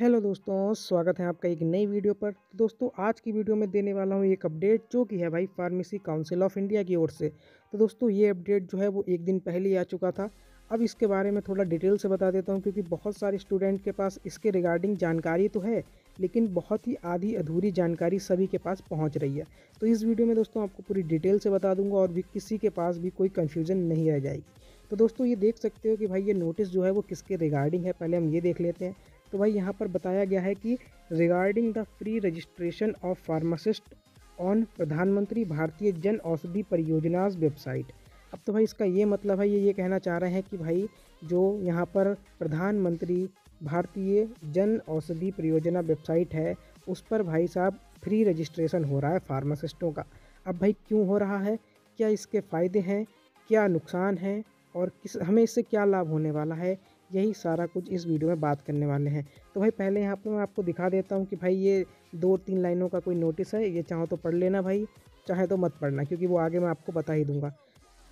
Hello दोस्तों, स्वागत है आपका एक नई वीडियो पर। तो दोस्तों, आज की वीडियो में देने वाला हूँ एक अपडेट जो कि है भाई फार्मेसी काउंसिल ऑफ़ इंडिया की ओर से। तो दोस्तों, ये अपडेट जो है वो एक दिन पहले ही आ चुका था। अब इसके बारे में थोड़ा डिटेल से बता देता हूँ क्योंकि बहुत सारे स्टूडेंट के पास इसके रिगार्डिंग जानकारी तो है, लेकिन बहुत ही आधी अधूरी जानकारी सभी के पास पहुँच रही है। तो इस वीडियो में दोस्तों आपको पूरी डिटेल से बता दूँगा और भी किसी के पास भी कोई कन्फ्यूज़न नहीं रह जाएगी। तो दोस्तों, ये देख सकते हो कि भाई ये नोटिस जो है वो किसके रिगार्डिंग है, पहले हम ये देख लेते हैं। तो भाई यहाँ पर बताया गया है कि regarding the free registration of pharmacist on Pradhan Mantri Bharatiya Jan औषधि परियोजनाज वेबसाइट अब तो भाई इसका ये मतलब है, ये ये कहना चाह रहे हैं कि भाई जो यहाँ पर प्रधानमंत्री भारतीय जन औषधि परियोजना वेबसाइट है, उस पर भाई साहब फ्री रजिस्ट्रेशन हो रहा है फार्मासिस्टों का। अब भाई क्यों हो रहा है? क्या इसके फ़ायदे हैं? क्या नुकसान हैं? और किस, हमें इससे क्या लाभ होने वाला है? यही सारा कुछ इस वीडियो में बात करने वाले हैं। तो भाई, पहले यहाँ पर मैं आपको दिखा देता हूँ कि भाई, ये दो तीन लाइनों का कोई नोटिस है, ये चाहो तो पढ़ लेना भाई, चाहे तो मत पढ़ना, क्योंकि वो आगे मैं आपको बता ही दूँगा।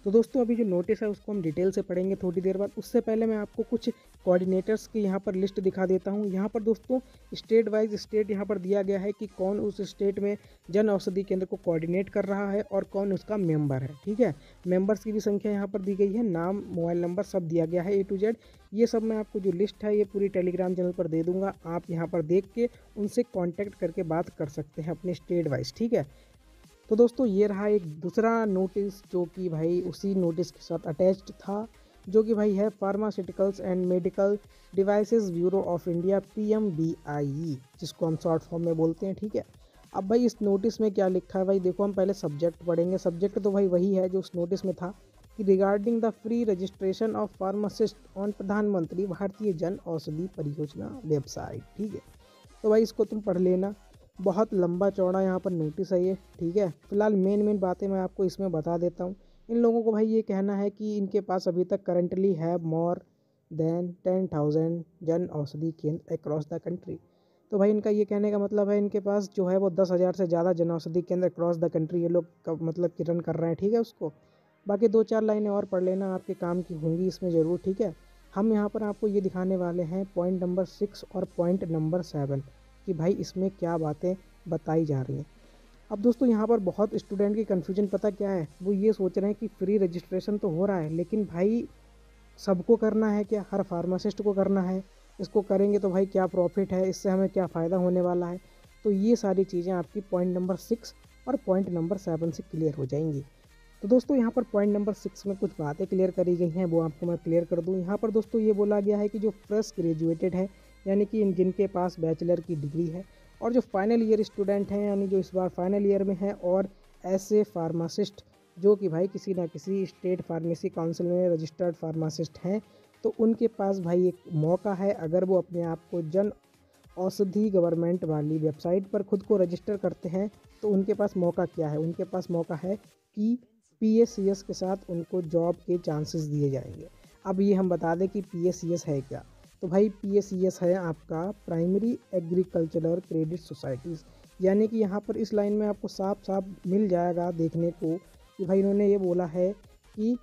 तो दोस्तों, अभी जो नोटिस है, उसको हम डिटेल से पढ़ेंगे थोड़ी देर बाद। उससे पहले मैं आपको कुछ कोऑर्डिनेटर्स की यहाँ पर लिस्ट दिखा देता हूँ। यहाँ पर दोस्तों स्टेट वाइज स्टेट यहाँ पर दिया गया है कि कौन उस स्टेट में जन औषधि केंद्र को कोऑर्डिनेट कर रहा है और कौन उसका मेंबर है, ठीक है? मेंबर्स की भी संख्या यहाँ पर दी गई है। नाम मोबाइल नंबर सब दिया गया है ए टू जेड ये सब मैं आपको जो लिस्ट है, ये पूरी टेलीग्राम चैनल पर दे दूँगा। आप यहाँ पर देख के उनसे कॉन्टैक्ट करके बात कर सकते हैं अपने स्टेट वाइज ठीक है? तो दोस्तों, ये रहा एक दूसरा नोटिस जो कि भाई उसी नोटिस के साथ अटैच्ड था, जो कि भाई है pharmaceuticals and medical devices bureau of India P जिसको हम शॉर्ट फॉर्म में बोलते हैं, ठीक है? अब भाई इस नोटिस में क्या लिखा है भाई? देखो, हम पहले सब्जेक्ट पढ़ेंगे। सब्जेक्ट तो भाई वही है जो उस नोटिस में था कि regarding the free registration of pharmacist on Pradhan Mantri Bharatiya Jan औषधि परियोजना वेबसाइट ठीक है? तो भाई इसको तुम पढ़ लेना। बहुत लंबा चौड़ा यहाँ पर नोटिस है ये, ठीक है? फ़िलहाल मेन मेन बातें मैं आपको इसमें बता देता हूँ। इन लोगों को भाई ये कहना है कि इनके पास अभी तक करंटली है more than ten thousand Jan Aushadhi केंद्र अक्रॉस द कंट्री तो भाई इनका ये कहने का मतलब है इनके पास जो है वो दस हज़ार से ज़्यादा जन औषधि केंद्र अक्रॉस द कंट्री ये लोग मतलब कि रन कर रहे हैं, ठीक है उसको? बाकी दो चार लाइनें और पढ़ लेना, आपके काम की होंगी इसमें ज़रूर, ठीक है? हम यहाँ पर आपको ये दिखाने वाले हैं पॉइंट नंबर सिक्स और पॉइंट नंबर सेवन कि भाई इसमें क्या बातें बताई जा रही हैं। अब दोस्तों, यहाँ पर बहुत स्टूडेंट की कन्फ्यूज़न पता क्या है? वो ये सोच रहे हैं कि फ्री रजिस्ट्रेशन तो हो रहा है, लेकिन भाई सबको करना है क्या? हर फार्मासिस्ट को करना है। इसको करेंगे तो भाई क्या प्रॉफिट है? इससे हमें क्या फ़ायदा होने वाला है? तो ये सारी चीज़ें आपकी पॉइंट नंबर सिक्स और पॉइंट नंबर सेवन से क्लियर हो जाएँगी। तो दोस्तों, यहाँ पर पॉइंट नंबर सिक्स में कुछ बातें क्लियर करी गई हैं, वो आपको मैं क्लियर कर दूँ। यहाँ पर दोस्तों, ये बोला गया है कि जो फ्रेश ग्रेजुएटेड है यानी कि इन जिनके पास बैचलर की डिग्री है और जो फाइनल ईयर स्टूडेंट हैं, यानी जो इस बार फाइनल ईयर में हैं, और ऐसे फार्मासिस्ट जो कि भाई किसी ना किसी स्टेट फार्मेसी काउंसिल में रजिस्टर्ड फार्मासिस्ट हैं तो उनके पास भाई एक मौका है अगर वो अपने आप को जन औषधि गवर्नमेंट वाली वेबसाइट पर खुद को रजिस्टर करते हैं तो उनके पास मौका क्या है? उनके पास मौका है कि पीएससीएस के साथ उनको जॉब के चांसेस दिए जाएँगे। अब ये हम बता दें कि पीएससीएस है क्या। तो भाई पी है आपका प्राइमरी एग्रीकल्चरल क्रेडिट सोसाइटीज़ यानी कि यहाँ पर इस लाइन में आपको साफ़ साफ़ मिल जाएगा देखने को कि भाई इन्होंने ये बोला है कि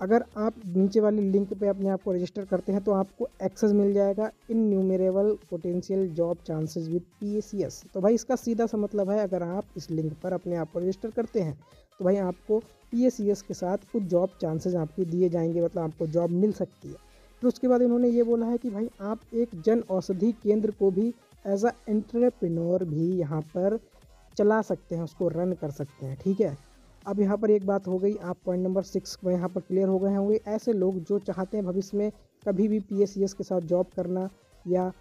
अगर आप नीचे वाले लिंक पे अपने आप को रजिस्टर करते हैं तो आपको एक्सेस मिल जाएगा innumerable potential job chances with P तो भाई इसका सीधा सा मतलब है अगर आप इस लिंक पर अपने आप को रजिस्टर करते हैं तो भाई आपको पी के साथ कुछ जॉब चांसेस आपके दिए जाएँगे मतलब आपको जॉब मिल सकती है। फिर उसके बाद इन्होंने ये बोला है कि भाई, आप एक जन औषधि केंद्र को भी एज अ एंटरप्रेन्योर भी यहाँ पर चला सकते हैं, उसको रन कर सकते हैं, ठीक है? अब यहाँ पर एक बात हो गई, आप पॉइंट नंबर सिक्स में यहाँ पर क्लियर हो गए होंगे। ऐसे लोग जो चाहते हैं भविष्य में कभी भी पी के साथ जॉब करना या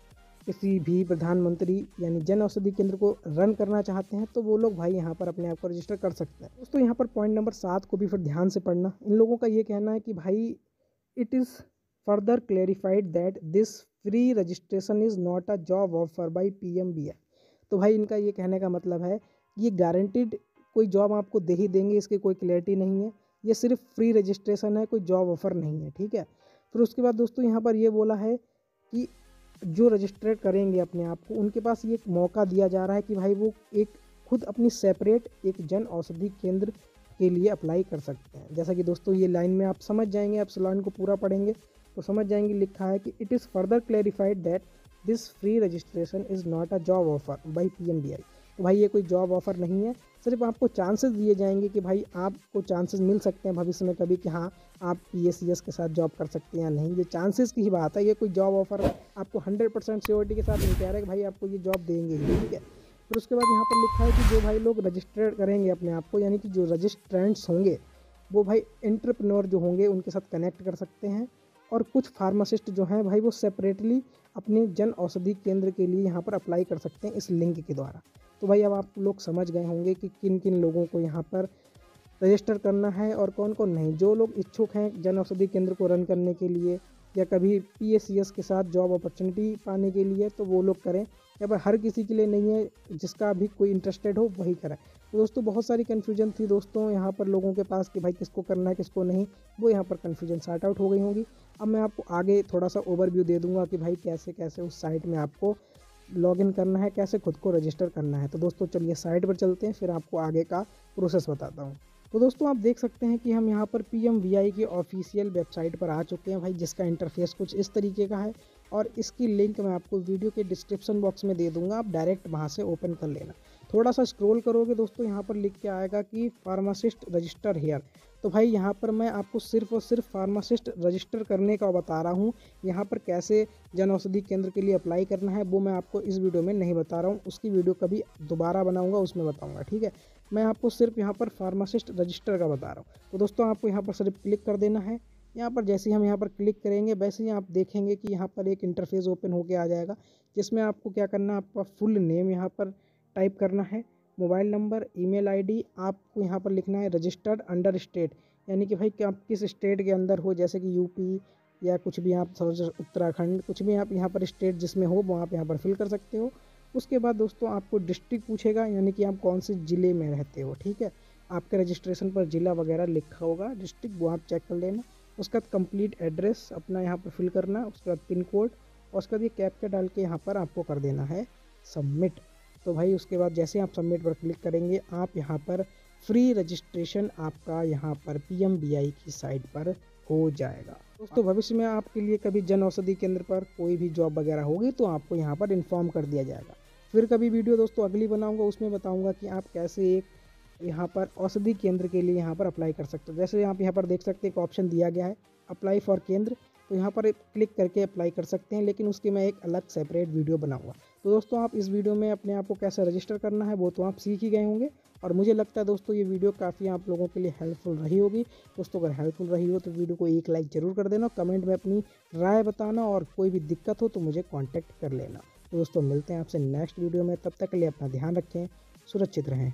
किसी भी प्रधानमंत्री यानी जन औषधि केंद्र को रन करना चाहते हैं तो वो लोग भाई यहाँ पर अपने आप को रजिस्टर कर सकते हैं। दोस्तों, यहाँ पर पॉइंट नंबर सात को भी फिर ध्यान से पढ़ना। इन लोगों का ये कहना है कि भाई it is further clarified that this free registration is not a job offer by PMBI तो भाई इनका ये कहने का मतलब है ये गारंटीड कोई जॉब आपको दे ही देंगे, इसकी कोई क्लैरिटी नहीं है। ये सिर्फ़ फ्री रजिस्ट्रेशन है, कोई जॉब ऑफ़र नहीं है, ठीक है? फिर उसके बाद दोस्तों यहाँ पर ये बोला है कि जो रजिस्ट्रेट करेंगे अपने आप को, उनके पास ये एक मौका दिया जा रहा है कि भाई वो एक खुद अपनी सेपरेट एक जन औषधि केंद्र के लिए अप्लाई कर सकते हैं। जैसा कि दोस्तों ये लाइन में आप समझ जाएँगे, आप सलाइन को पूरा पढ़ेंगे। तो समझ जाएँगे लिखा है कि it is further clarified that this free registration is not a job offer by P M B I तो भाई ये कोई जॉब ऑफ़र नहीं है। सिर्फ़ आपको चांसेस दिए जाएँगे कि भाई आपको चांसेस मिल सकते हैं भविष्य में कभी कि हाँ आप पी एस सी एस के साथ जॉब कर सकते हैं या नहीं। ये चांसेस की ही बात है। ये कोई जॉब ऑफ़र आपको हंड्रेड परसेंट सियोरिटी के साथ नहीं कह रहे कि भाई आपको ये जॉब देंगे ही, ठीक है? फिर उसके बाद यहाँ पर लिखा है कि जो भाई लोग रजिस्टर्ड करेंगे अपने आप को, यानी कि जो रजिस्ट्रेंट्स होंगे, वो भाई एंटरप्रेन्योर जो होंगे, उनके साथ कनेक्ट कर सकते हैं। और कुछ फार्मासिस्ट जो हैं भाई वो सेपरेटली अपने जन औषधि केंद्र के लिए यहाँ पर अप्लाई कर सकते हैं इस लिंक के द्वारा। तो भाई अब आप लोग समझ गए होंगे कि किन किन लोगों को यहाँ पर रजिस्टर करना है और कौन कौन नहीं। जो लोग इच्छुक हैं जन औषधि केंद्र को रन करने के लिए या कभी पीएससीएस के साथ जॉब अपॉर्चुनिटी पाने के लिए तो वो लोग करें। या पर हर किसी के लिए नहीं है, जिसका भी कोई इंटरेस्टेड हो, वही करें। तो दोस्तों, बहुत सारी कन्फ्यूज़न थी दोस्तों यहाँ पर लोगों के पास कि भाई किसको करना है, किसको नहीं, वो यहाँ पर कन्फ्यूज़न सार्ट आउट हो गई होंगी। अब मैं आपको आगे थोड़ा सा ओवरव्यू दे दूँगा कि भाई कैसे कैसे उस साइट में आपको लॉगिन करना है, कैसे खुद को रजिस्टर करना है। तो दोस्तों, चलिए साइट पर चलते हैं, फिर आपको आगे का प्रोसेस बताता हूँ। तो दोस्तों, आप देख सकते हैं कि हम यहाँ पर पी एम वी आई की ऑफिशियल वेबसाइट पर आ चुके हैं। भाई, जिसका इंटरफेस कुछ इस तरीके का है और इसकी लिंक मैं आपको वीडियो के डिस्क्रिप्शन बॉक्स में दे दूँगा। आप डायरेक्ट वहाँ से ओपन कर लेना। थोड़ा सा स्क्रॉल करोगे दोस्तों, यहाँ पर लिख के आएगा कि फार्मासिस्ट रजिस्टर हेयर तो भाई, यहाँ पर मैं आपको सिर्फ़ और सिर्फ़ फार्मासिस्ट रजिस्टर करने का बता रहा हूँ। यहाँ पर कैसे जन औषधि केंद्र के लिए अप्लाई करना है, वो मैं आपको इस वीडियो में नहीं बता रहा हूँ। उसकी वीडियो कभी दोबारा बनाऊँगा, उसमें बताऊँगा, ठीक है? मैं आपको सिर्फ़ यहाँ पर फार्मासिस्ट रजिस्टर का बता रहा हूँ। तो दोस्तों, आपको यहाँ पर सिर्फ़ क्लिक कर देना है। यहाँ पर जैसे ही हम यहाँ पर क्लिक करेंगे, वैसे ही आप देखेंगे कि यहाँ पर एक इंटरफेस ओपन होके आ जाएगा, जिसमें आपको क्या करना है, आपका फुल नेम यहाँ पर टाइप करना है। मोबाइल नंबर, ईमेल आईडी आपको यहाँ पर लिखना है रजिस्टर्ड अंडर स्टेट यानी कि भाई कि आप किस स्टेट के अंदर हो, जैसे कि यूपी या कुछ भी आप उत्तराखंड, कुछ भी आप यहाँ पर स्टेट जिसमें हो वो आप यहाँ पर फिल कर सकते हो। उसके बाद दोस्तों आपको डिस्ट्रिक्ट पूछेगा, यानी कि आप कौन से ज़िले में रहते हो, ठीक है? आपके रजिस्ट्रेशन पर ज़िला वगैरह लिखा होगा डिस्ट्रिक्ट वो आप चेक कर लेना। उसके बाद कंप्लीट एड्रेस अपना यहाँ पर फिल करना, उसके बाद पिन कोड, और उसके बाद ये कैप्चा डाल के यहाँ पर आपको कर देना है सबमिट तो भाई उसके बाद जैसे आप सबमिट पर क्लिक करेंगे, आप यहाँ पर फ्री रजिस्ट्रेशन आपका यहाँ पर पीएमबीआई की साइट पर हो जाएगा। दोस्तों, भविष्य में आपके लिए कभी जन औषधि केंद्र पर कोई भी जॉब वगैरह होगी तो आपको यहाँ पर इन्फॉर्म कर दिया जाएगा। फिर कभी वीडियो दोस्तों अगली बनाऊँगा, उसमें बताऊँगा कि आप कैसे एक यहाँ पर औषधि केंद्र के लिए यहाँ पर अप्लाई कर सकते हो। जैसे आप यहाँ पर देख सकते हैं एक ऑप्शन दिया गया है अप्लाई फॉर केंद्र। तो यहाँ पर क्लिक करके अप्लाई कर सकते हैं, लेकिन उसकी मैं एक अलग सेपरेट वीडियो बनाऊँगा। तो दोस्तों, आप इस वीडियो में अपने आप को कैसे रजिस्टर करना है, वो तो आप सीख ही गए होंगे। और मुझे लगता है दोस्तों, ये वीडियो काफ़ी आप लोगों के लिए हेल्पफुल रही होगी। दोस्तों, अगर हेल्पफुल रही हो तो वीडियो को एक लाइक ज़रूर कर देना कमेंट में अपनी राय बताना और कोई भी दिक्कत हो तो मुझे कॉन्टैक्ट कर लेना। तो दोस्तों, मिलते हैं आपसे नेक्स्ट वीडियो में, तब तक के लिए अपना ध्यान रखें, सुरक्षित रहें।